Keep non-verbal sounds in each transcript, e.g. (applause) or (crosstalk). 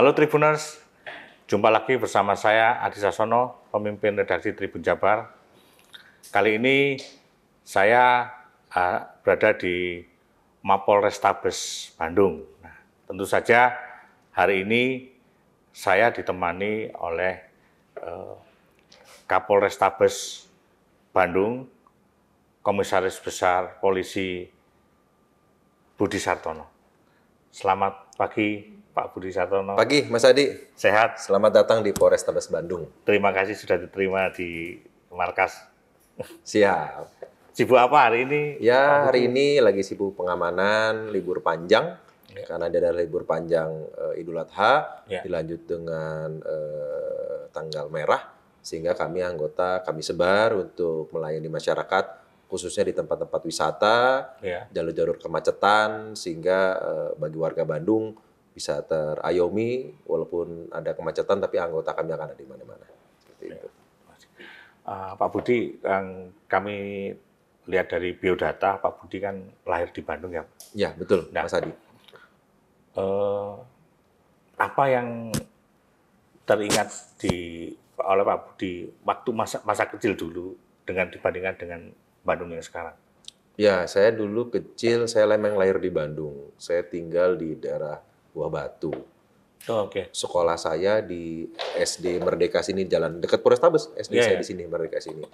Halo Tribuners, jumpa lagi bersama saya Adi Sasono, pemimpin redaksi Tribun Jabar. Kali ini saya uh, berada di Mapol Restabes Bandung. Nah, tentu saja hari ini saya ditemani oleh uh, Kapol Restabes Bandung, Komisaris Besar Polisi Budi Sartono. Selamat pagi Pak Budi Sartono. Pagi Mas Adi. Sehat. Selamat datang di Polrestabes Bandung. Terima kasih sudah diterima di markas. Siap. Sibuk apa hari ini? Ya hari ini lagi sibuk pengamanan libur panjang ya. karena ada libur panjang uh, Idul Adha ya. dilanjut dengan uh, tanggal merah sehingga kami anggota kami sebar untuk melayani masyarakat khususnya di tempat-tempat wisata, yeah. jalur-jalur kemacetan, sehingga uh, bagi warga Bandung bisa terayomi walaupun ada kemacetan, tapi anggota kami akan ada di mana-mana. Seperti itu. Uh, Pak Budi, yang kami lihat dari biodata, Pak Budi kan lahir di Bandung ya? Ya betul, nah, Mas Adi. Uh, apa yang teringat di oleh Pak Budi waktu masa masa kecil dulu dengan dibandingkan dengan Bandung yang sekarang? Ya, saya dulu kecil, saya memang lahir di Bandung. Saya tinggal di daerah Buah Batu. Oh, Oke. Okay. Sekolah saya di SD Merdeka sini, jalan dekat Polrestabes. SD yeah, saya yeah. di sini Merdeka sini.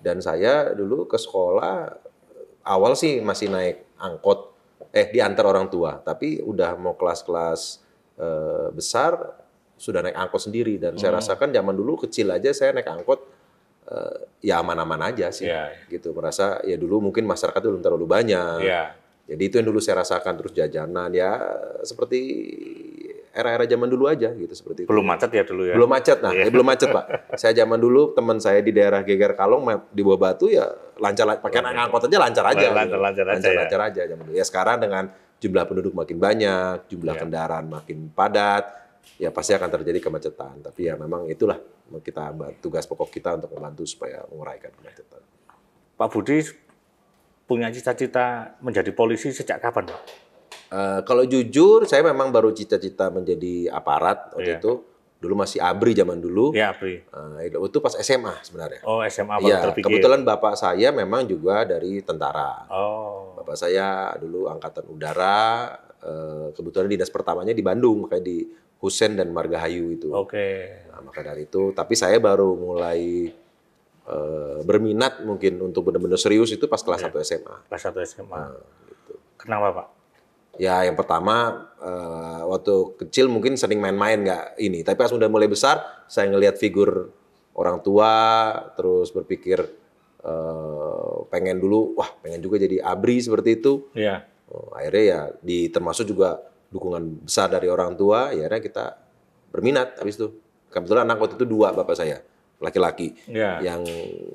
Dan saya dulu ke sekolah awal sih masih naik angkot, eh diantar orang tua. Tapi udah mau kelas-kelas eh, besar sudah naik angkot sendiri. Dan hmm. saya rasakan zaman dulu kecil aja saya naik angkot uh, ya aman-aman aja sih yeah. gitu merasa ya dulu mungkin masyarakat itu belum terlalu banyak yeah. Jadi itu yang dulu saya rasakan terus jajanan ya seperti era-era zaman dulu aja gitu seperti itu. Belum macet ya dulu ya. Belum macet nah, yeah. ya belum macet Pak. (laughs) Saya zaman dulu teman saya di daerah Geger Kalong di bawah batu ya lancar pakai angkot aja lancar aja. Lancar lancar, lancar, aja. Lancar ya. aja zaman dulu. Ya sekarang dengan jumlah penduduk makin banyak, jumlah yeah. kendaraan makin padat, ya pasti akan terjadi kemacetan. Tapi ya memang itulah kita tugas pokok kita untuk membantu supaya menguraikan kemacetan. Pak Budi punya cita-cita menjadi polisi sejak kapan, Pak? Uh, kalau jujur, saya memang baru cita-cita menjadi aparat waktu yeah. itu. Dulu masih ABRI zaman dulu. Iya, ABRI. Uh, itu pas SMA sebenarnya. Oh, SMA baru ya, terpikir. Kebetulan bapak saya memang juga dari tentara. Oh. Bapak saya dulu angkatan udara, uh, kebetulan dinas pertamanya di Bandung, kayak di Husen dan Margahayu itu. Oke. Okay. Nah, maka dari itu, tapi saya baru mulai uh, berminat mungkin untuk benar-benar serius itu pas kelas yeah. 1 SMA. Kelas 1 SMA. Nah, gitu. Kenapa, Pak? Ya, yang pertama uh, waktu kecil mungkin sering main-main nggak ini, tapi pas udah mulai besar, saya ngelihat figur orang tua, terus berpikir uh, pengen dulu, wah pengen juga jadi abri seperti itu. Iya. Oh, akhirnya ya di termasuk juga dukungan besar dari orang tua, ya akhirnya kita berminat habis itu. Kebetulan anak waktu itu dua bapak saya, laki-laki. Ya. Yang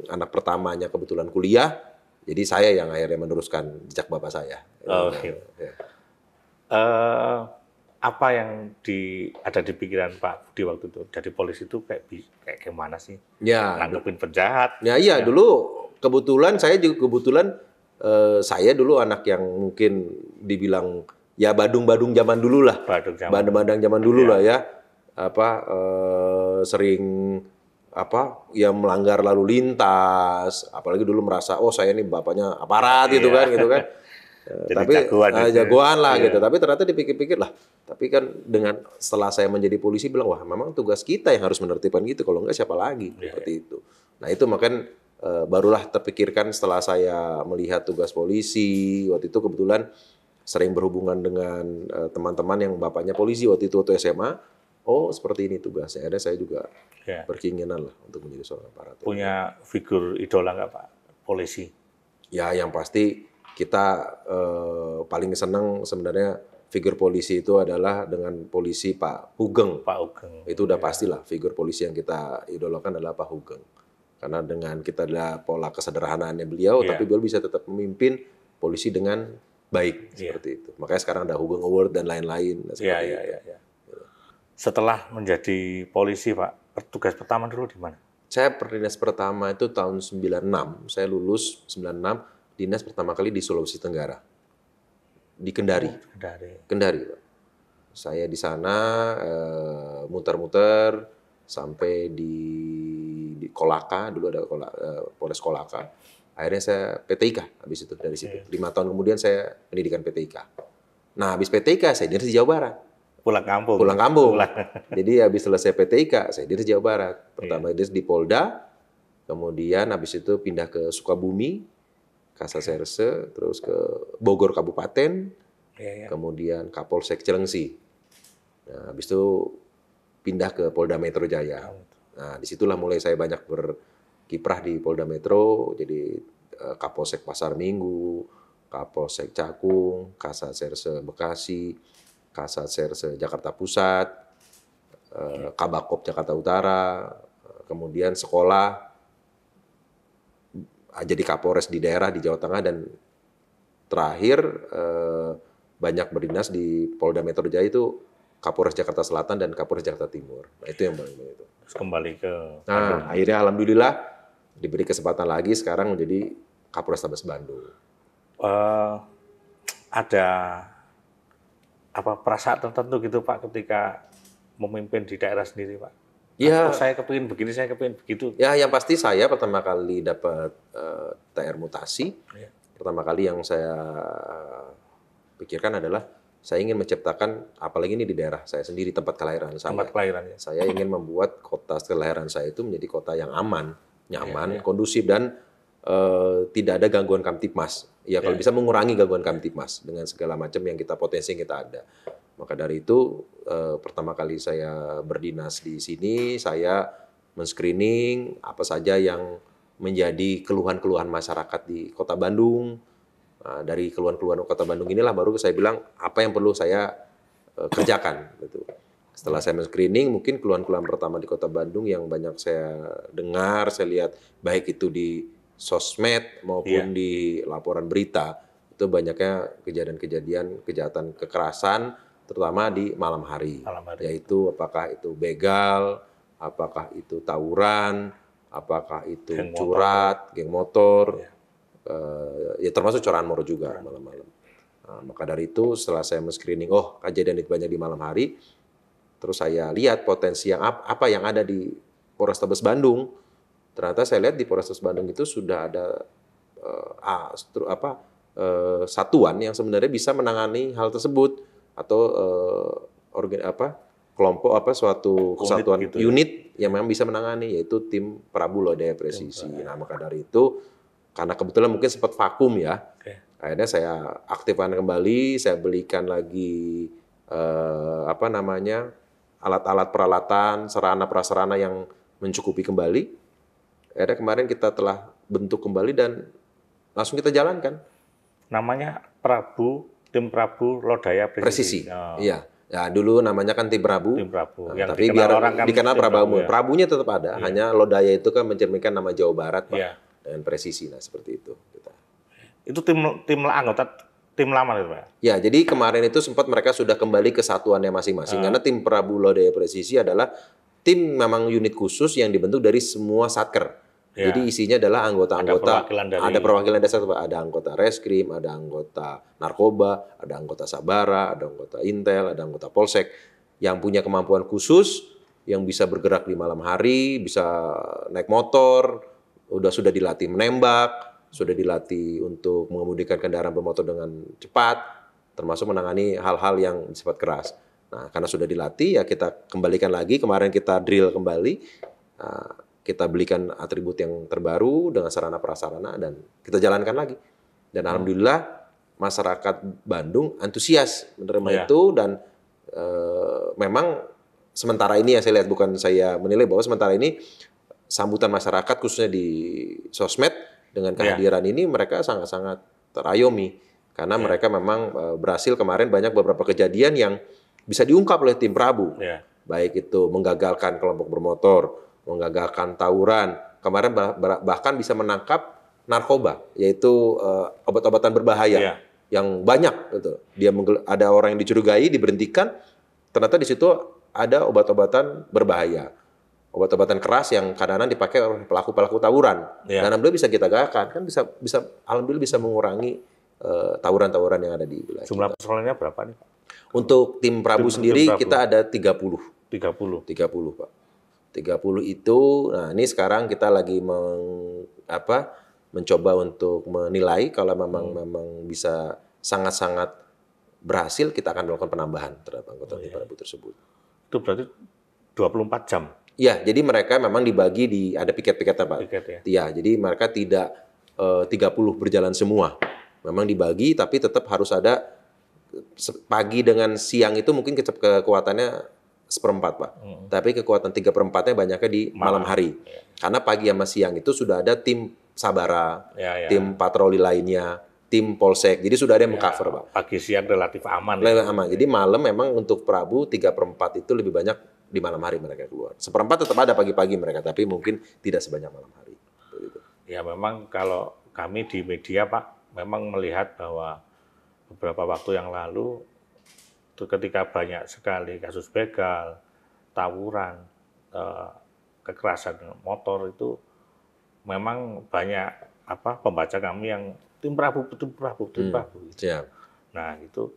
anak pertamanya kebetulan kuliah, jadi saya yang akhirnya meneruskan jejak bapak saya. Oh, okay. ya. uh, apa yang di ada di pikiran Pak Budi waktu itu jadi polisi itu kayak kayak gimana sih? Ya, nanggepin penjahat. Ya iya ya. dulu kebetulan saya juga kebetulan uh, saya dulu anak yang mungkin dibilang ya Badung-Badung zaman dulu lah. Badung-Badung zaman dulu ya. lah ya. Apa uh, sering apa yang melanggar lalu lintas, apalagi dulu merasa oh saya ini bapaknya aparat gitu iya. kan gitu kan. (laughs) Jadi tapi jagoan, uh, jagoan lah iya. gitu. Tapi ternyata dipikir-pikir lah. Tapi kan dengan setelah saya menjadi polisi bilang wah memang tugas kita yang harus menertibkan gitu. Kalau enggak siapa lagi iya, seperti iya. itu. Nah itu makanya uh, barulah terpikirkan setelah saya melihat tugas polisi waktu itu kebetulan sering berhubungan dengan uh, teman-teman yang bapaknya polisi waktu itu waktu SMA. Oh seperti ini tugasnya. Ada saya juga ya. berkeinginan lah untuk menjadi seorang aparatur. Punya figur idola nggak Pak polisi? Ya yang pasti kita uh, paling senang sebenarnya figur polisi itu adalah dengan polisi Pak Hugeng. Pak Hugeng. Itu udah ya. pastilah figur polisi yang kita idolakan adalah Pak Hugeng. Karena dengan kita adalah pola kesederhanaannya beliau, ya. tapi beliau bisa tetap memimpin polisi dengan baik yeah. seperti itu. Makanya sekarang ada Hugeng Award dan lain-lain. Iya, iya, iya. Ya. Setelah menjadi polisi, Pak, tugas pertama dulu di mana? Saya perdinas pertama itu tahun 96. Saya lulus 96, dinas pertama kali di Sulawesi Tenggara. Di Kendari. Oh, Kendari. Kendari, Pak. Saya di sana eh, muter-muter sampai di, di Kolaka dulu ada Kola, eh, Polres Kolaka. Akhirnya saya PTIK habis itu dari situ. Lima tahun kemudian saya pendidikan PTIK. Nah habis PTIK saya dinas di Jawa Barat. Pulang kampung. Pulang kampung. Pulang. (laughs) Jadi habis selesai PTIK saya di Jawa Barat. Pertama dinas di Polda, kemudian habis itu pindah ke Sukabumi, Kasaserse, terus ke Bogor Kabupaten, Iya, iya. kemudian Kapolsek Cilengsi. Nah, habis itu pindah ke Polda Metro Jaya. Nah, di situlah mulai saya banyak berkiprah di Polda Metro, jadi eh, Kapolsek Pasar Minggu, Kapolsek Cakung, Kasaserse Bekasi, Kasaserse Jakarta Pusat, eh, Kabakop Jakarta Utara, eh, kemudian sekolah jadi Kapolres di daerah di Jawa Tengah dan terakhir eh, banyak berdinas di Polda Metro Jaya itu Kapolres Jakarta Selatan dan Kapolres Jakarta Timur. Nah, itu yang paling itu. Terus kembali ke Nah, akhirnya alhamdulillah diberi kesempatan lagi sekarang menjadi Kapolres Tabes Bandung. eh, ada apa perasaan tertentu gitu Pak ketika memimpin di daerah sendiri Pak? Ya, Oh, saya kepingin begini, saya kepingin begitu. ya yang pasti saya pertama kali dapat eh, TR mutasi. Iya. Pertama kali yang saya pikirkan adalah saya ingin menciptakan apalagi ini di daerah saya sendiri tempat kelahiran saya. Tempat kelahirannya. Saya ingin membuat kota kelahiran saya itu menjadi kota yang aman, nyaman, Iya, iya. kondusif dan eh, tidak ada gangguan kamtipmas. Ya kalau Iya. bisa mengurangi gangguan kamtipmas dengan segala macam yang kita potensi yang kita ada. Maka dari itu eh, pertama kali saya berdinas di sini, saya men-screening apa saja yang menjadi keluhan-keluhan masyarakat di Kota Bandung. Nah, dari keluhan-keluhan Kota Bandung inilah baru saya bilang apa yang perlu saya eh, kerjakan gitu. Setelah saya men-screening, mungkin keluhan-keluhan pertama di Kota Bandung yang banyak saya dengar, saya lihat baik itu di sosmed maupun di laporan berita, itu banyaknya kejadian-kejadian kejahatan kekerasan, terutama di malam hari. Malam hari. Yaitu apakah itu begal, apakah itu tawuran, apakah itu Geng motor. curat, geng motor, Ya. eh, ya termasuk curahan moro juga malam-malam. Nah, maka dari itu setelah saya men-screening, oh kejadian itu banyak di malam hari, terus saya lihat potensi yang ap- apa yang ada di Polrestabes Bandung. Ternyata saya lihat di Polrestabes Bandung itu sudah ada eh, ah, stru- apa eh, satuan yang sebenarnya bisa menangani hal tersebut atau eh, organ apa kelompok apa suatu kesatuan gitu ya. unit yang memang bisa menangani yaitu tim Prabu Lodaya Presisi. Nah maka dari itu karena kebetulan mungkin sempat vakum ya, Oke. akhirnya saya aktifkan kembali, saya belikan lagi eh, apa namanya alat-alat peralatan, sarana prasarana yang mencukupi kembali. Akhirnya kemarin kita telah bentuk kembali dan langsung kita jalankan Namanya Prabu, tim Prabu Lodaya presisi. Presisi. Oh, Iya. Ya dulu namanya kan tim Prabu. Tim Prabu. Nah, yang tapi dikenal biar orang kan dikenal Prabu, ya. Prabunya tetap ada, hanya Lodaya itu kan mencerminkan nama Jawa Barat, Pak. Iya. dengan presisi nah seperti itu kita. Itu tim tim anggota tim lama itu Pak. Ya, jadi kemarin itu sempat mereka sudah kembali ke satuannya masing-masing Ah. karena tim Prabu Lodaya Presisi adalah tim memang unit khusus yang dibentuk dari semua satker. Ya. Jadi isinya adalah anggota-anggota Ada perwakilan dari- ada perwakilan dasar Pak. ada anggota reskrim, ada anggota narkoba, ada anggota sabara, ada anggota intel, ada anggota polsek yang punya kemampuan khusus yang bisa bergerak di malam hari, bisa naik motor, udah sudah dilatih menembak, sudah dilatih untuk mengemudikan kendaraan bermotor dengan cepat, termasuk menangani hal-hal yang bersifat keras. Nah, karena sudah dilatih ya kita kembalikan lagi kemarin kita drill kembali, Nah, kita belikan atribut yang terbaru dengan sarana prasarana dan kita jalankan lagi. Dan alhamdulillah masyarakat Bandung antusias menerima Iya. itu dan eh, memang sementara ini yang saya lihat bukan saya menilai bahwa sementara ini sambutan masyarakat khususnya di sosmed dengan Iya. kehadiran ini mereka sangat-sangat terayomi karena Iya. mereka memang eh, berhasil kemarin banyak beberapa kejadian yang bisa diungkap oleh tim Prabu Ya. baik itu menggagalkan kelompok bermotor, menggagalkan tawuran, kemarin bah- bah- bahkan bisa menangkap narkoba, yaitu eh, obat-obatan berbahaya Iya. yang banyak gitu. Dia ada orang yang dicurigai diberhentikan, ternyata di situ ada obat-obatan berbahaya. Obat-obatan keras yang kadang-kadang dipakai oleh pelaku-pelaku tawuran. Iya. Dan alhamdulillah bisa kita gagalkan, kan bisa bisa alhamdulillah bisa mengurangi eh, tawuran-tawuran yang ada di wilayah. Jumlah personelnya berapa nih Pak? Untuk tim Prabu Tim- sendiri tim Prabu. kita ada 30. 30. 30, Pak. 30 itu nah ini sekarang kita lagi meng, apa mencoba untuk menilai kalau memang memang bisa sangat-sangat berhasil kita akan melakukan penambahan terhadap anggota tim Prabu tersebut. Itu berarti 24 jam Ya, jadi mereka memang dibagi di ada piket-piketnya, Pak. tiket ya. Iya, jadi mereka tidak eh, 30 berjalan semua. Memang dibagi tapi tetap harus ada pagi dengan siang itu mungkin kece- kekuatannya seperempat, Pak. Hmm. Tapi kekuatan tiga perempatnya banyaknya di malam, Malam, hari. iya. Karena pagi sama siang itu sudah ada tim sabara, Ya, ya. tim patroli lainnya, tim polsek. Jadi sudah ada yang mengcover, Pak. Pagi siang relatif aman. ya. Lebih aman. Jadi malam memang untuk Prabu tiga perempat itu lebih banyak di malam hari mereka keluar. Seperempat tetap ada pagi-pagi mereka, tapi mungkin tidak sebanyak malam hari. Ya memang kalau kami di media Pak memang melihat bahwa beberapa waktu yang lalu ketika banyak sekali kasus begal, tawuran, eh, kekerasan motor itu memang banyak apa pembaca kami yang tim Prabu, tim Prabu, tim Hmm. Prabu. Siap. Nah itu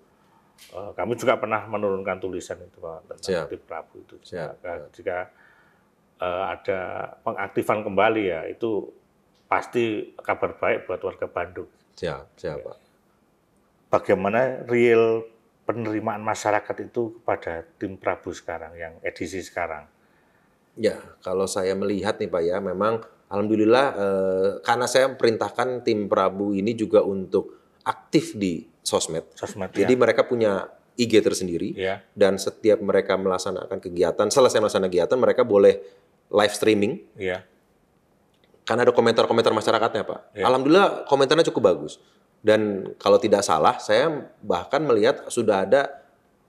eh, kami juga pernah menurunkan tulisan itu Pak tentang Siap. tim Prabu itu. Siap. Jika, jika, eh, ada pengaktifan kembali ya itu pasti kabar baik buat warga Bandung. Siap, siap, Pak. Bagaimana real penerimaan masyarakat itu kepada tim Prabu sekarang yang edisi sekarang? Ya, kalau saya melihat nih Pak ya, memang alhamdulillah eh, karena saya perintahkan tim Prabu ini juga untuk aktif di sosmed. Sosmed Jadi ya. mereka punya IG tersendiri ya. dan setiap mereka melaksanakan kegiatan, selesai melaksanakan kegiatan mereka boleh live streaming ya. Karena ada komentar-komentar masyarakatnya Pak. Ya. Alhamdulillah komentarnya cukup bagus. Dan kalau tidak salah, saya bahkan melihat sudah ada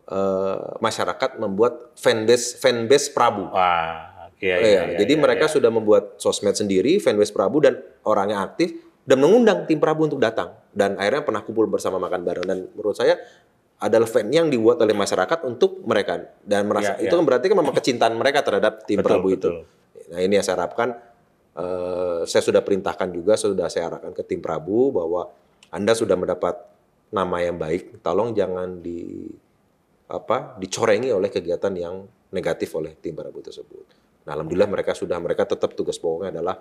eh, masyarakat membuat fanbase fanbase Prabu. Wah, iya, Iya, iya, iya, jadi iya, mereka iya. sudah membuat sosmed sendiri, fanbase Prabu dan orangnya aktif dan mengundang tim Prabu untuk datang dan akhirnya pernah kumpul bersama makan bareng dan menurut saya adalah fan yang dibuat oleh masyarakat untuk mereka dan merasa Iya, itu iya. kan berarti kan memang kecintaan mereka terhadap tim Betul, Prabu itu. betul. Nah ini yang saya harapkan eh, saya sudah perintahkan juga sudah saya arahkan ke tim Prabu bahwa anda sudah mendapat nama yang baik, tolong jangan di apa dicorengi oleh kegiatan yang negatif oleh tim Prabu tersebut. Nah, alhamdulillah mereka sudah mereka tetap tugas pokoknya adalah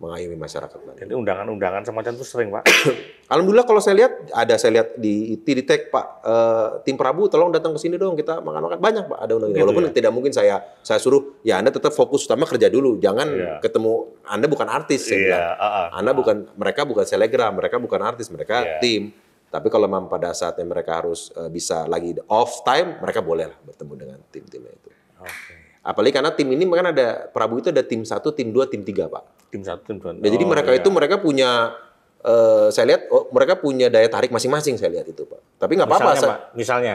mengayomi masyarakat. Jadi undangan-undangan semacam itu sering Pak. (coughs) Alhamdulillah kalau saya lihat ada saya lihat di di tag Pak eh, tim Prabu tolong datang ke sini dong kita makan-makan banyak Pak ada undangan. Gitu Walaupun ya? tidak mungkin saya saya suruh ya Anda tetap fokus utama kerja dulu jangan Iya. ketemu Anda bukan artis saya bilang. Iya, ah, ah. Anda bukan mereka bukan selegram, mereka bukan artis, mereka Iya. tim. Tapi kalau memang pada saatnya mereka harus eh, bisa lagi off time, mereka boleh lah bertemu dengan tim-timnya itu. Oke. Apalagi karena tim ini kan ada Prabu itu ada tim satu, tim dua, tim tiga pak. Tim satu, tim dua. Dan jadi Oh, mereka iya. itu mereka punya, eh, saya lihat oh, mereka punya daya tarik masing-masing saya lihat itu pak. Tapi nggak apa-apa. Misalnya, saya- misalnya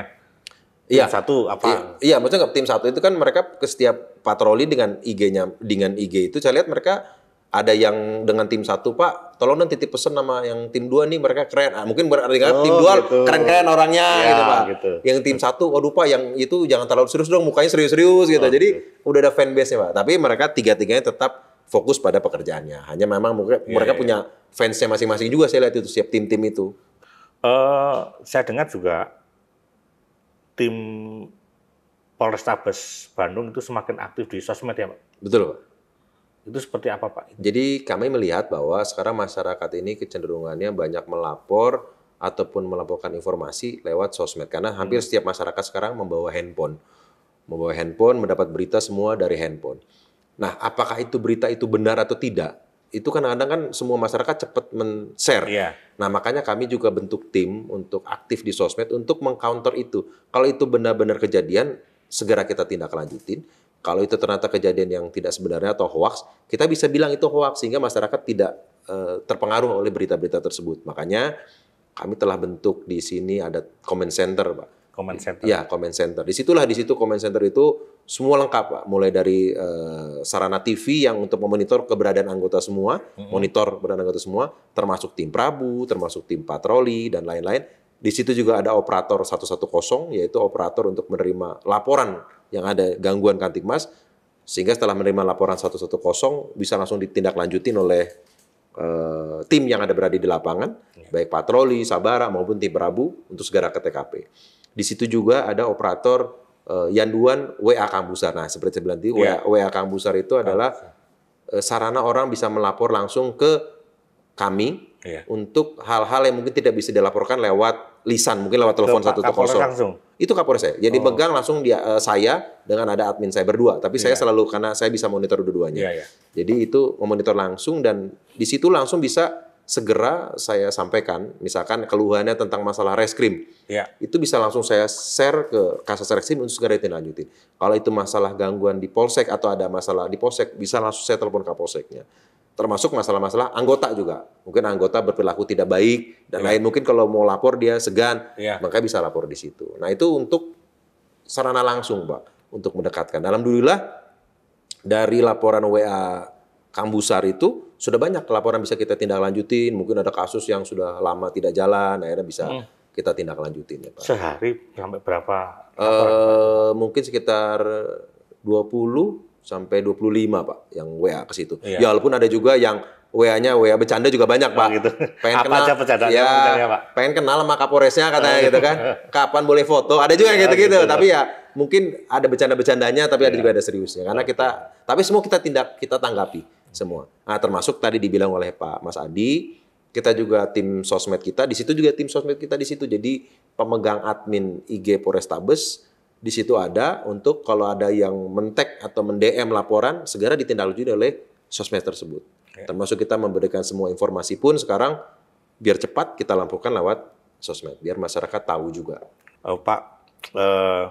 Iya. satu apa? Iya, iya, maksudnya nggak tim satu itu kan mereka ke setiap patroli dengan IG-nya dengan IG itu saya lihat mereka ada yang dengan tim satu pak, tolong dong titip pesan nama yang tim dua nih mereka keren. Ah, mungkin berarti kan tim Oh, dua gitu. keren-keren orangnya Ya, gitu pak. gitu. Yang tim satu, waduh pak yang itu jangan terlalu serius dong, mukanya serius-serius gitu. Oh, Jadi udah ada fanbase-nya pak. Tapi mereka tiga-tiganya tetap fokus pada pekerjaannya. Hanya memang mereka, Iya, mereka iya. punya fansnya masing-masing juga saya lihat itu setiap tim-tim itu. Eh, saya dengar juga tim Polrestabes Bandung itu semakin aktif di sosmed ya Pak. Betul pak. Itu seperti apa Pak? Jadi kami melihat bahwa sekarang masyarakat ini kecenderungannya banyak melapor ataupun melaporkan informasi lewat sosmed karena hampir setiap masyarakat sekarang membawa handphone. Membawa handphone, mendapat berita semua dari handphone. Nah, apakah itu berita itu benar atau tidak? Itu kan kadang kan semua masyarakat cepat men-share. Iya. Nah, makanya kami juga bentuk tim untuk aktif di sosmed untuk mengcounter itu. Kalau itu benar-benar kejadian, segera kita tindak lanjutin. Kalau itu ternyata kejadian yang tidak sebenarnya atau hoax, kita bisa bilang itu hoax sehingga masyarakat tidak eh, terpengaruh oleh berita-berita tersebut. Makanya kami telah bentuk di sini ada comment center, Pak. Comment center. Ya, comment center. Di situlah di situ comment center itu semua lengkap, Pak. Mulai dari eh, sarana TV yang untuk memonitor keberadaan anggota semua, monitor keberadaan anggota semua, termasuk tim Prabu, termasuk tim patroli dan lain-lain. Di situ juga ada operator 110 yaitu operator untuk menerima laporan yang ada gangguan Kantikmas sehingga setelah menerima laporan 110 bisa langsung ditindaklanjutin oleh eh, tim yang ada berada di lapangan, baik patroli, sabara maupun tim Prabu untuk segera ke TKP. Di situ juga ada operator uh, yanduan WA Kambusar. Nah, seperti saya bilang tadi, WA, Iya. WA Kambusar itu adalah eh, sarana orang bisa melapor langsung ke kami Iya. untuk hal-hal yang mungkin tidak bisa dilaporkan lewat lisan, mungkin lewat telepon 110. langsung. Itu Kapolres saya. Jadi Oh. pegang langsung dia eh, saya dengan ada admin saya berdua, tapi saya Iya. selalu karena saya bisa monitor dua-duanya. Iya, iya. Jadi itu memonitor langsung dan di situ langsung bisa segera saya sampaikan, misalkan keluhannya tentang masalah reskrim, Iya. itu bisa langsung saya share ke kasas reskrim untuk segera ditindaklanjuti. Kalau itu masalah gangguan di polsek atau ada masalah di polsek, bisa langsung saya telepon ke polseknya. Termasuk masalah-masalah anggota juga. Mungkin anggota berperilaku tidak baik dan Iya. lain. Mungkin kalau mau lapor dia segan, Iya. maka bisa lapor di situ. Nah itu untuk sarana langsung Pak, untuk mendekatkan. Alhamdulillah dari laporan WA Kambusar itu sudah banyak laporan bisa kita tindak lanjutin. Mungkin ada kasus yang sudah lama tidak jalan, akhirnya bisa Hmm. kita tindak lanjutin ya Pak. Sehari sampai berapa? Eh mungkin sekitar 20 sampai 25 Pak yang WA ke situ. Iya. Ya walaupun ada juga yang WA-nya WA bercanda juga banyak Pak. gitu. Pengen Apa kenal, aja bercandanya, ya, Pak? pengen kenal sama Kapolresnya katanya gitu kan. (laughs) Kapan boleh foto? Ada juga yang Ya, gitu-gitu. gitu, tapi ya mungkin ada bercanda-bercandanya tapi ada Iya. juga ada seriusnya. Karena kita tapi semua kita tindak kita tanggapi semua. Nah, termasuk tadi dibilang oleh Pak Mas Adi, kita juga tim sosmed kita, di situ juga tim sosmed kita di situ. Jadi pemegang admin IG Polrestabes di situ ada untuk kalau ada yang mentek atau mendm laporan segera ditindaklanjuti oleh sosmed tersebut. Ya. Termasuk kita memberikan semua informasi pun sekarang biar cepat kita lampirkan lewat sosmed biar masyarakat tahu juga. Oh, Pak, eh,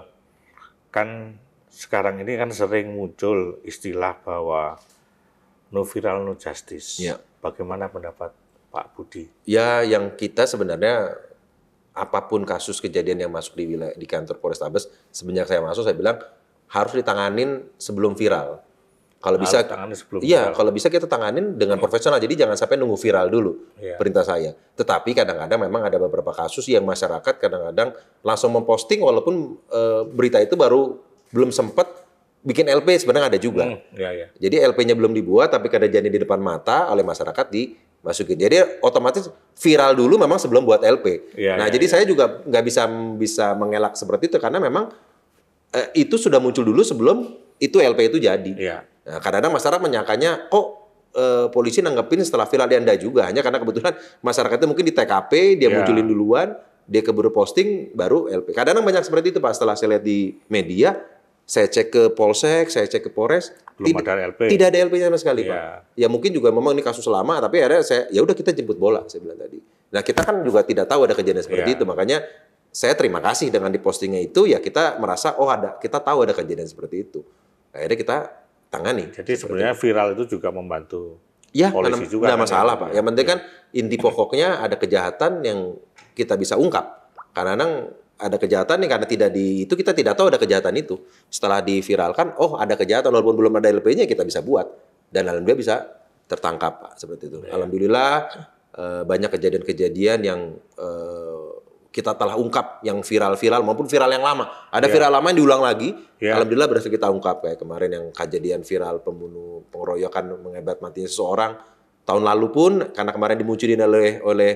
kan sekarang ini kan sering muncul istilah bahwa no viral no justice. Iya. Bagaimana pendapat Pak Budi? Ya yang kita sebenarnya apa pun kasus kejadian yang masuk di wilayah di kantor Polrestabes semenjak saya masuk saya bilang harus ditanganin sebelum viral. Kalau bisa Harus Iya, viral. kalau bisa kita tanganin dengan profesional. Jadi jangan sampai nunggu viral dulu. Iya. Perintah saya. Tetapi kadang-kadang memang ada beberapa kasus yang masyarakat kadang-kadang langsung memposting walaupun eh, berita itu baru belum sempat bikin LP sebenarnya ada juga. Hmm, ya, ya. Jadi LP-nya belum dibuat tapi kejadiannya di depan mata oleh masyarakat dimasukin. Jadi otomatis viral dulu memang sebelum buat LP. Iya, nah, iya, jadi iya. saya juga nggak bisa bisa mengelak seperti itu karena memang eh, itu sudah muncul dulu sebelum itu LP itu jadi. Iya. Nah, kadang-kadang masyarakat menyangkanya kok eh, polisi nanggepin setelah viral dia enggak juga hanya karena kebetulan masyarakat itu mungkin di TKP dia Ya. munculin duluan dia keburu posting baru LP. Kadang-kadang banyak seperti itu Pak setelah saya lihat di media saya cek ke Polsek, saya cek ke Polres Belum tid- ada LP. Tidak ada LP sama sekali Iya. Pak. Ya mungkin juga memang ini kasus lama tapi akhirnya saya ya udah kita jemput bola saya bilang tadi. Nah, kita kan juga tidak tahu ada kejadian seperti Iya. itu makanya saya terima kasih dengan dipostingnya itu ya kita merasa oh ada kita tahu ada kejadian seperti itu. Akhirnya kita tangani. Jadi sebenarnya viral itu juga membantu Ya, polisi juga nggak kan masalah ya. Pak. Yang penting kan inti pokoknya ada kejahatan yang kita bisa ungkap. Kadang-kadang ada kejahatan yang karena tidak di itu kita tidak tahu ada kejahatan itu. Setelah diviralkan, oh ada kejahatan walaupun belum ada LP-nya kita bisa buat dan alhamdulillah bisa tertangkap Pak seperti itu. Ya. Alhamdulillah eh, banyak kejadian-kejadian yang eh, kita telah ungkap yang viral-viral maupun viral yang lama. Ada Ya. viral lama yang diulang lagi. Ya. Alhamdulillah berhasil kita ungkap kayak kemarin yang kejadian viral pembunuh pengeroyokan mengebat matinya seseorang tahun lalu pun karena kemarin dimunculin oleh oleh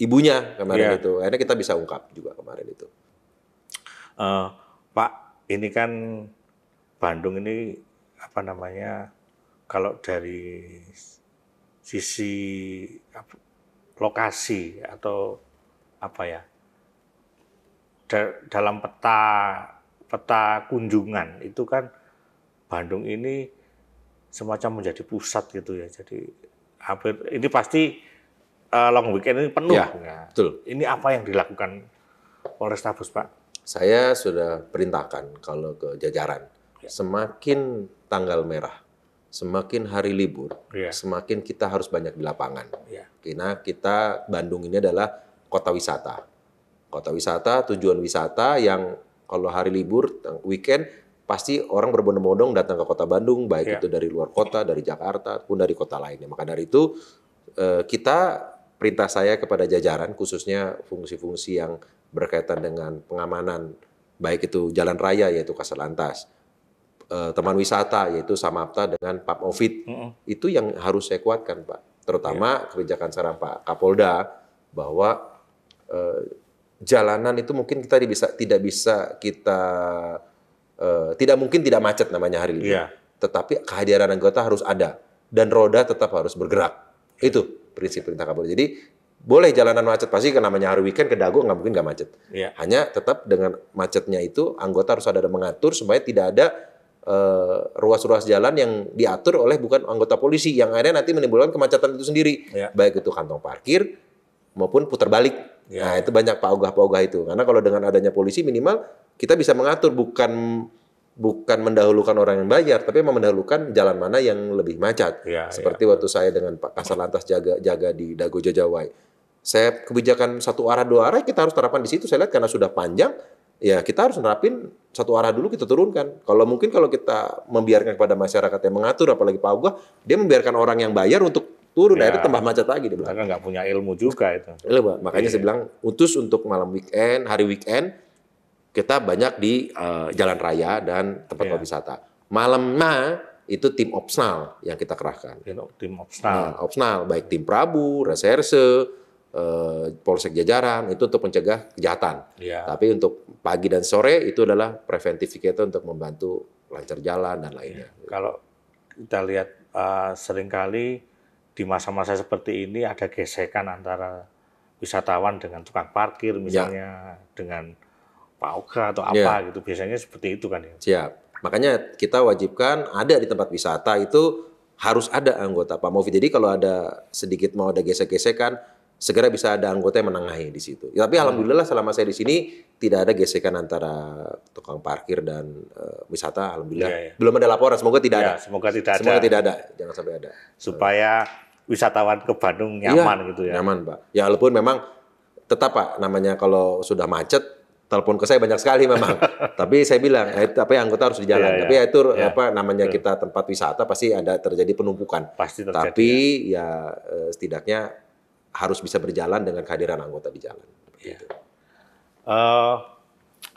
ibunya kemarin Ya. itu. Akhirnya kita bisa ungkap juga kemarin itu. Eh, Pak, ini kan Bandung ini apa namanya? Kalau dari sisi apa- lokasi atau apa ya? da- dalam peta peta kunjungan itu kan Bandung ini semacam menjadi pusat gitu ya. Jadi hampir ini pasti eh, long weekend ini penuh. Ya, Nah, betul. Ini apa yang dilakukan Polrestabes, Pak? Saya sudah perintahkan kalau ke jajaran semakin tanggal merah, semakin hari libur, Iya. semakin kita harus banyak di lapangan. Iya. Karena kita Bandung ini adalah kota wisata. Kota wisata, tujuan wisata yang kalau hari libur, weekend, pasti orang berbondong-bondong datang ke kota Bandung, baik Iya. itu dari luar kota, dari Jakarta, pun dari kota lainnya. Maka dari itu, eh, kita, perintah saya kepada jajaran, khususnya fungsi-fungsi yang berkaitan dengan pengamanan, baik itu jalan raya, yaitu Kasat Lantas, eh, teman wisata, yaitu Samapta dengan Pap Ovid, Mm-mm. itu yang harus saya kuatkan Pak. Terutama kebijakan sekarang Pak Kapolda bahwa eh, jalanan itu mungkin kita bisa tidak bisa kita eh, tidak mungkin tidak macet namanya hari libur. Iya. Tetapi kehadiran anggota harus ada dan roda tetap harus bergerak. Itu prinsip perintah Kapolri. Jadi boleh jalanan macet pasti kan namanya hari weekend ke Dago nggak mungkin nggak macet. Iya. Hanya tetap dengan macetnya itu anggota harus ada mengatur supaya tidak ada eh, ruas-ruas jalan yang diatur oleh bukan anggota polisi yang ada nanti menimbulkan kemacetan itu sendiri. Iya. Baik itu kantong parkir maupun putar balik. Iya. Nah, itu banyak paugah-paugah itu. Karena kalau dengan adanya polisi minimal kita bisa mengatur bukan bukan mendahulukan orang yang bayar, tapi memang mendahulukan jalan mana yang lebih macet. Iya, Seperti waktu saya dengan Pak Kasar Lantas jaga jaga di Dago Jajawai. Saya kebijakan satu arah dua arah kita harus terapkan di situ. Saya lihat karena sudah panjang, ya kita harus nerapin satu arah dulu kita turunkan. Kalau mungkin kalau kita membiarkan kepada masyarakat yang mengatur, apalagi Pak Uga, dia membiarkan orang yang bayar untuk turun, Ya. akhirnya tambah macet lagi di belakang. Karena nggak punya ilmu juga itu. Iya, Pak. Makanya Iya. saya bilang utus untuk malam weekend, hari weekend kita banyak di eh, jalan raya dan tempat Iya. wisata. Malamnya itu tim opsional yang kita kerahkan. Tim opsional. Nah, opsional baik tim Prabu, reserse, eh, polsek jajaran itu untuk mencegah kejahatan. Iya. Tapi untuk pagi dan sore itu adalah preventif kita untuk membantu lancar jalan dan lainnya. Kalau kita lihat eh, sering kali di masa-masa seperti ini ada gesekan antara wisatawan dengan tukang parkir misalnya dengan Pak Oga atau apa gitu. Biasanya seperti itu kan ya. Siap. Makanya kita wajibkan ada di tempat wisata itu harus ada anggota Pak Movi. Jadi kalau ada sedikit mau ada gesek-gesekan, segera bisa ada anggota yang menengahi di situ. Ya, tapi alhamdulillah selama saya di sini tidak ada gesekan antara tukang parkir dan eh, wisata. Alhamdulillah Iya, iya. belum ada laporan. Semoga tidak Ya, ada. semoga tidak ada. Semoga tidak ada. Jangan sampai ada. Supaya wisatawan ke Bandung nyaman Iya, gitu ya. Nyaman, Pak. Ya walaupun memang tetap Pak namanya kalau sudah macet telepon ke saya banyak sekali memang. (laughs) tapi saya bilang, eh, tapi anggota harus di jalan. Iya, iya. Tapi ya itu Iya, apa namanya kita tempat wisata pasti ada terjadi penumpukan. Pasti terjadi. Tapi ya eh, setidaknya harus bisa berjalan dengan kehadiran anggota di jalan. Iya. Eh,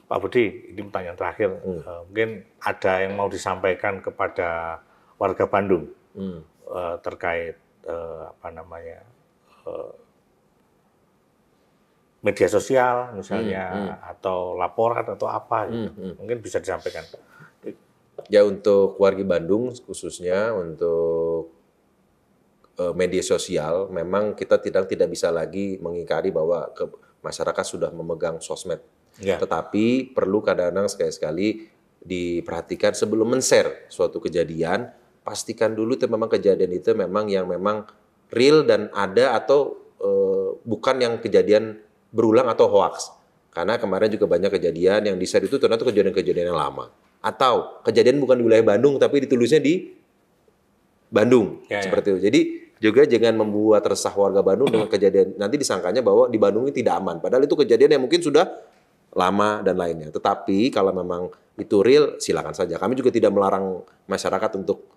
Pak Budi, ini pertanyaan terakhir. Hmm. Eh, mungkin ada yang mau disampaikan kepada warga Bandung Hmm. eh, terkait eh, apa namanya media sosial misalnya atau laporan atau apa gitu. Hmm, hmm. mungkin bisa disampaikan. Ya untuk warga Bandung khususnya untuk eh, media sosial memang kita tidak tidak bisa lagi mengingkari bahwa ke, masyarakat sudah memegang sosmed. Ya. Tetapi perlu kadang-kadang sekali-sekali diperhatikan sebelum men-share suatu kejadian, pastikan dulu itu memang kejadian itu memang yang memang real dan ada atau eh, bukan yang kejadian berulang atau hoax. Karena kemarin juga banyak kejadian yang di-share itu ternyata kejadian-kejadian yang lama. Atau kejadian bukan di wilayah Bandung tapi ditulisnya di Bandung Ya, ya. seperti itu. Jadi juga jangan membuat resah warga Bandung dengan kejadian nanti disangkanya bahwa di Bandung ini tidak aman. Padahal itu kejadian yang mungkin sudah lama dan lainnya. Tetapi kalau memang itu real silakan saja. Kami juga tidak melarang masyarakat untuk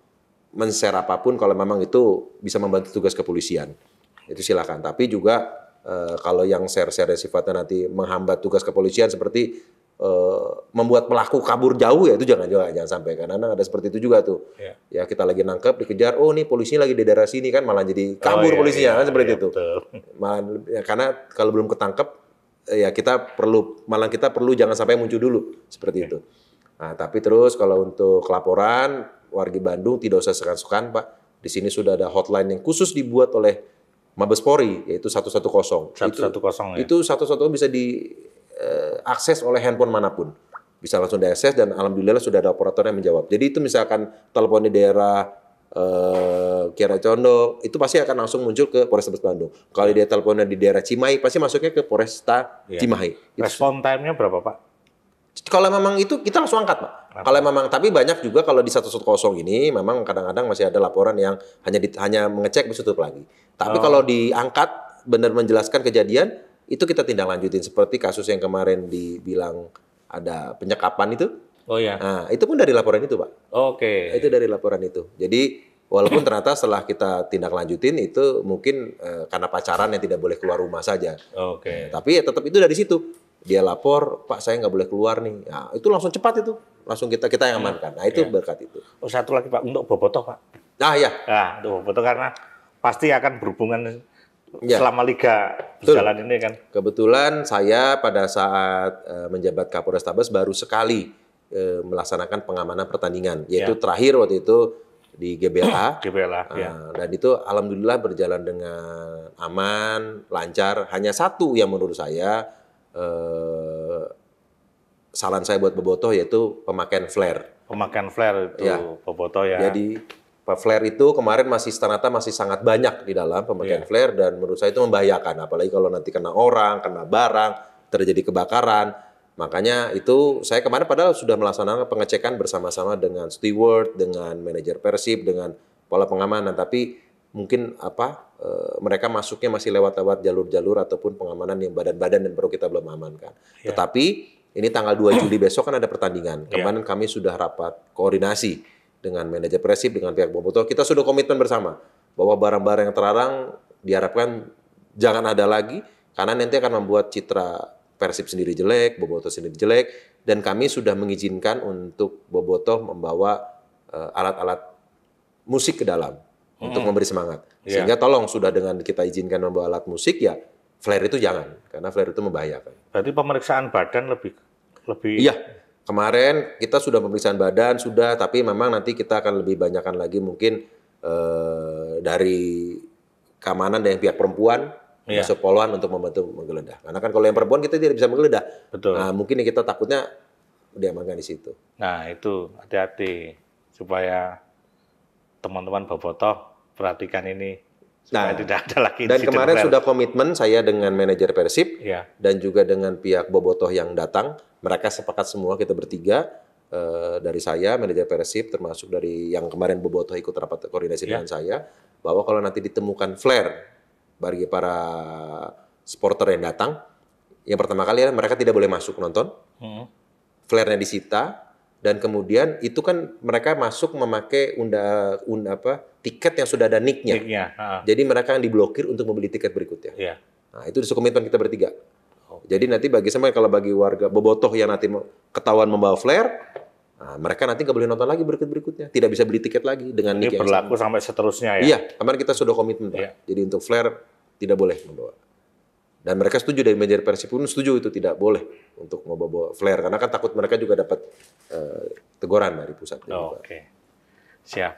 men-share apa pun kalau memang itu bisa membantu tugas kepolisian. Itu silakan. Tapi juga eh, kalau yang share-share sifatnya nanti menghambat tugas kepolisian seperti eh, membuat pelaku kabur jauh ya itu jangan jangan jangan sampai karena ada seperti itu juga tuh. Ya. Ya kita lagi nangkep dikejar, oh nih polisinya lagi di daerah sini kan malah jadi kabur Oh, iya, polisinya iya, kan seperti iya, itu. betul. (laughs) Malah ya, karena kalau belum ketangkep eh, ya kita perlu malah kita perlu jangan sampai muncul dulu seperti itu. Nah, tapi terus kalau untuk laporan warga Bandung tidak usah sekan-sekan Pak. Di sini sudah ada hotline yang khusus dibuat oleh Mabes Polri yaitu 110. Itu 110 ya. itu satu-satu bisa diakses oleh handphone mana pun. Bisa langsung diakses dan alhamdulillah sudah ada operator yang menjawab. Jadi itu misalkan telepon di daerah eh Kiara Condong, itu pasti akan langsung muncul ke Polrestabes Bandung. Kalau dia teleponnya di daerah Cimahi, pasti masuknya ke Polresta Iya. Cimahi. Itu Respon time-nya berapa, Pak? Kalau memang itu kita langsung angkat, Pak. Kalau memang tapi banyak juga kalau di 110 ini memang kadang-kadang masih ada laporan yang hanya di- hanya mengecek bisa tutup lagi. Tapi Oh. kalau diangkat benar menjelaskan kejadian itu kita tindak lanjutin seperti kasus yang kemarin dibilang ada penyekapan itu. Oh ya. Nah, itu pun dari laporan itu, Pak. Oke. Itu dari laporan itu. Jadi walaupun ternyata setelah kita tindak lanjutin itu mungkin eh, karena pacaran yang tidak boleh keluar rumah saja. Oke. Tapi ya tetap itu dari situ. Dia lapor, Pak saya nggak boleh keluar nih. Nah, itu langsung cepat itu. Langsung kita kita yang amankan. Nah itu Iya. berkat itu. Oh, satu lagi Pak untuk Bobotoh Pak. Nah ya, Nah, untuk Bobotoh karena pasti akan berhubungan ya. selama liga berjalan ini kan. Kebetulan saya pada saat uh, menjabat Kapolres Tabes baru sekali uh, melaksanakan pengamanan pertandingan, yaitu ya. terakhir waktu itu di GBLA. GBLA, uh, ya. Dan itu alhamdulillah berjalan dengan aman, lancar. Hanya satu yang menurut saya uh, saran saya buat Bobotoh yaitu pemakaian flare. Pemakaian flare itu ya. Bobotoh ya. Jadi flare itu kemarin masih ternyata masih sangat banyak di dalam pemakaian yeah. flare dan menurut saya itu membahayakan apalagi kalau nanti kena orang, kena barang, terjadi kebakaran. Makanya itu saya kemarin padahal sudah melaksanakan pengecekan bersama-sama dengan steward, dengan manajer Persib, dengan pola pengamanan tapi mungkin apa e, mereka masuknya masih lewat-lewat jalur-jalur ataupun pengamanan yang badan-badan dan baru kita belum amankan. Yeah. Tetapi ini tanggal 2 (clears throat) Juli besok kan ada pertandingan. Iya. Kemarin yeah. kami sudah rapat koordinasi dengan manajer Persib, dengan pihak Boboto, kita sudah komitmen bersama bahwa barang-barang yang terlarang diharapkan jangan ada lagi karena nanti akan membuat citra Persib sendiri jelek, Boboto sendiri jelek, dan kami sudah mengizinkan untuk Boboto membawa uh, alat-alat musik ke dalam hmm. untuk memberi semangat. Yeah. Sehingga tolong sudah dengan kita izinkan membawa alat musik ya flare itu jangan karena flare itu membahayakan. Berarti pemeriksaan badan lebih lebih Iya, Kemarin kita sudah pemeriksaan badan sudah, tapi memang nanti kita akan lebih banyakkan lagi mungkin eh, dari keamanan dari pihak perempuan yeah. masuk poluan untuk membantu menggeledah. Karena kan kalau yang perempuan kita tidak bisa menggeledah. Betul. Nah, mungkin kita takutnya diamankan di situ. Nah, itu hati-hati supaya teman-teman Bobotoh perhatikan ini supaya nah, tidak ada lagi dan kemarin sudah komitmen saya dengan manajer Persib ya. dan juga dengan pihak Bobotoh yang datang mereka sepakat semua kita bertiga uh, dari saya manajer Persib termasuk dari yang kemarin Bobotoh ikut rapat koordinasi ya. dengan saya bahwa kalau nanti ditemukan flare bagi para supporter yang datang yang pertama kali mereka tidak boleh masuk nonton hmm. flare-nya disita dan kemudian itu kan mereka masuk memakai unda, unda apa tiket yang sudah ada nicknya. Nicknya. Jadi mereka yang diblokir untuk membeli tiket berikutnya. Yeah. Nah itu komitmen kita bertiga. Oh. Jadi nanti bagi sama kalau bagi warga bobotoh yang nanti ketahuan membawa flare, nah, mereka nanti nggak boleh nonton lagi berikut berikutnya, tidak bisa beli tiket lagi dengan nick yang berlaku sama. sampai seterusnya ya. Iya, kemarin kita sudah komitmen Yeah. Jadi untuk flare tidak boleh membawa. Dan mereka setuju dari manajer Persib pun setuju itu tidak boleh untuk membawa flare karena kan takut mereka juga dapat uh, teguran dari pusat. Oh, Oke, okay. siap.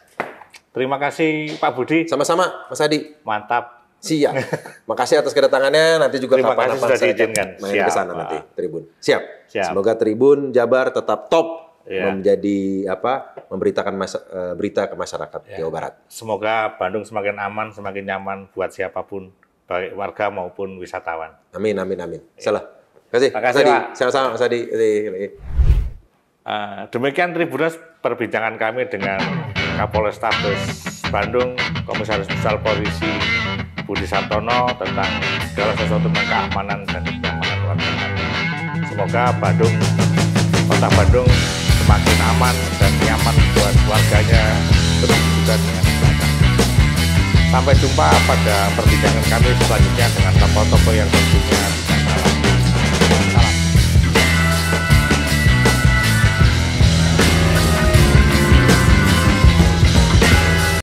Terima kasih Pak Budi. Sama-sama Mas Adi. Mantap. Siap. (laughs) Makasih atas kedatangannya. Nanti juga Terima kapan-kapan saya diizinkan. main ke sana nanti Tribun. Siap. Siap. Semoga Tribun Jabar tetap top ya. menjadi apa memberitakan masa, uh, berita ke masyarakat ya. Jawa Barat. Semoga Bandung semakin aman, semakin nyaman buat siapa pun baik warga maupun wisatawan. Amin, amin, amin. Salah. Terima kasih. Terima kasih. Sama-sama, Mas Adi. Uh, demikian Tribuners perbincangan kami dengan Kapolres Tabes Bandung, Komisaris Besar Polisi Budi Santono tentang segala sesuatu tentang keamanan dan kenyamanan warga Semoga Bandung, kota Bandung semakin aman dan nyaman buat warganya terus juga dengan Sampai jumpa pada perbincangan kami selanjutnya dengan tokoh-tokoh yang tentunya